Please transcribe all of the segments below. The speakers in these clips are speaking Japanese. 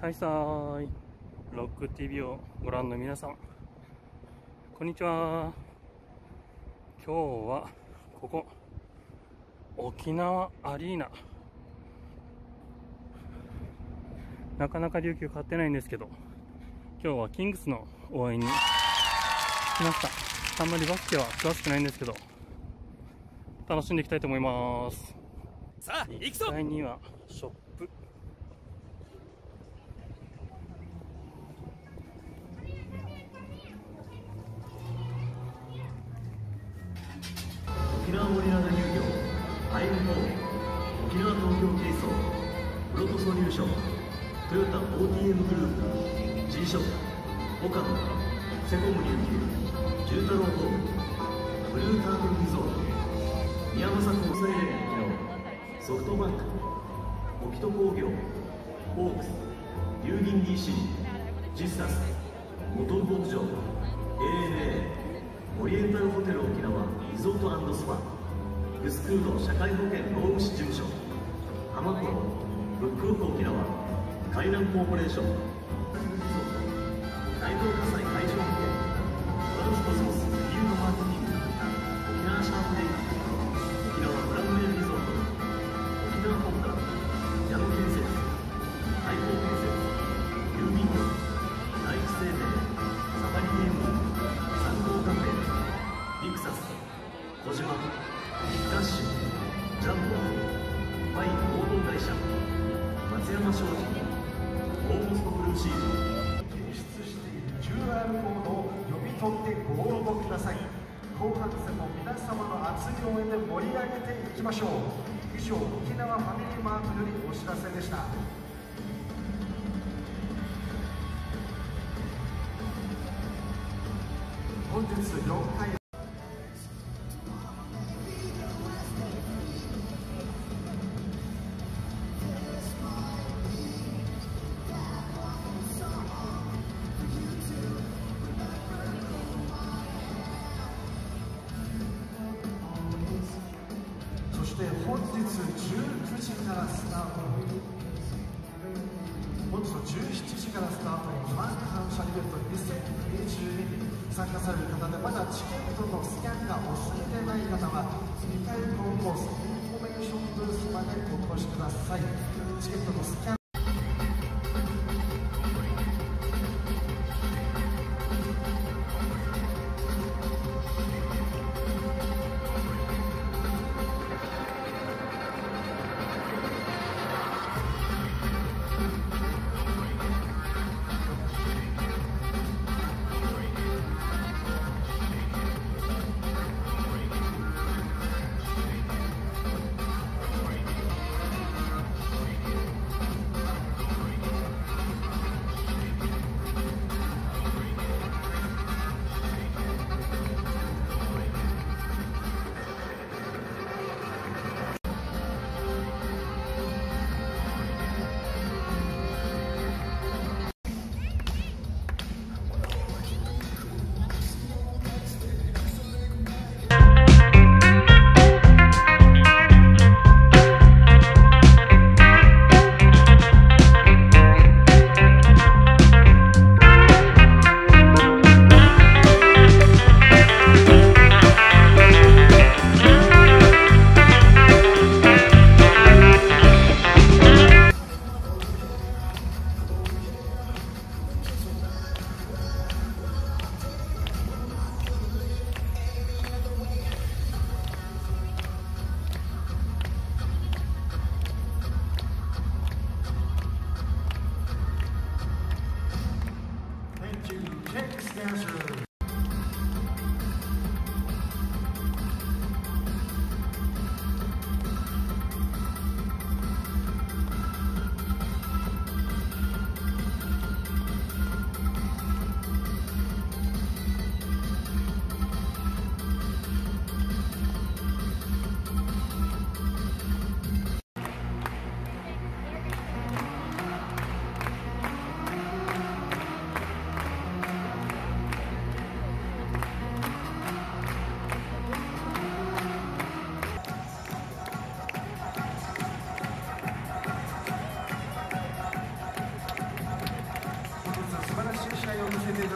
はいさーい。ロック TV をご覧の皆さん。こんにちは。今日はここ沖縄アリーナ。なかなか琉球買ってないんですけど今日はキングスの応援に来ました。あんまりバスケは詳しくないんですけど楽しんでいきたいと思います。さあ行くぞ。1階にはショッ沖縄森永乳業アイムホーム沖縄東京軽装プロトソリューショントヨタ OTM グループ G ショップ岡野セコム琉球十太郎ホームブルータートルリゾート宮正交際連沖縄ソフトバンク沖戸工業ホークス郵便 DC ジスタスモトン牧場 ANA オリエンタルホテル沖縄リゾートスパグスクード社会保険労務士事務所浜コブックオフ沖縄海南コーポレーション大東火災ジャンボファイン合同会社松山商事オーモストブルーシール検出している QR コードを読み取ってご応募ください後半戦も皆様の熱い応援で盛り上げていきましょう以上沖縄ファミリーマートよりお知らせでした本日4回日19時からスタート。本日の17時からスタート。のファン感謝イベント。2022に参加される方でまだチケット。のスキャンがお済みでない方は2階コンコースインフォメーションブースまでお越しくださいチケット。のスキャン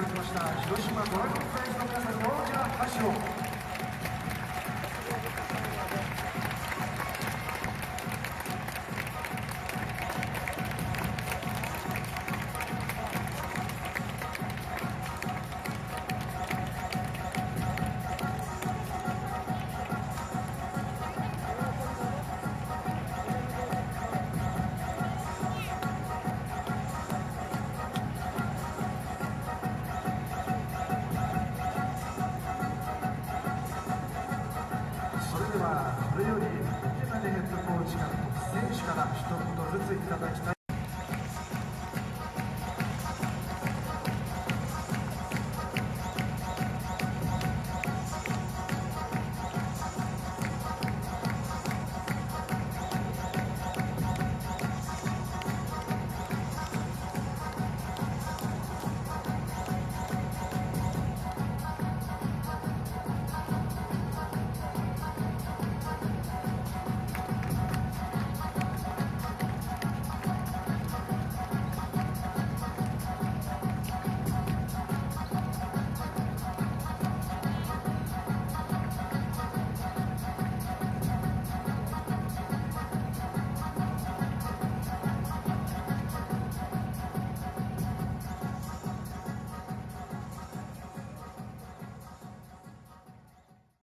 だきました。広島ドラゴンズサイズの皆さんに大きな拍手を。cadastrar.